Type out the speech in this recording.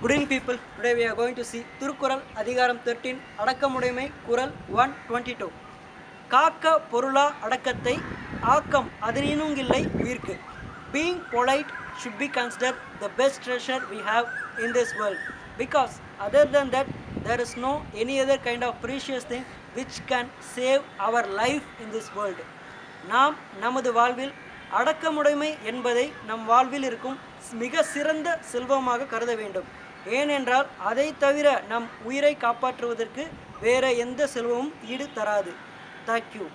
Good evening people today we are going to see Thirukkural adhikaram thirteen Adakkamudaimai குரல் one twenty two காக்க பொருளா அடக்கத்தை ஆக்கம் அதனினுங்கில்லை உயிர்க்கு being polite should be consider the best treasure we have in this world because other than that there is no any other kind of precious thing which can save our life in this world நாம் நமது வாழ்வில் அடக்கமுடைமை என்பதை நம் வாழ்வில் இருக்கும் மிக சிறந்த செல்வமாக கருத வேண்டும் ஏனென்றால் அதை தவிர நம் உயிரை காப்பாற்றுவதற்கு வேற எந்த செல்வமும் ஈடு தராது. தேங்க்யூ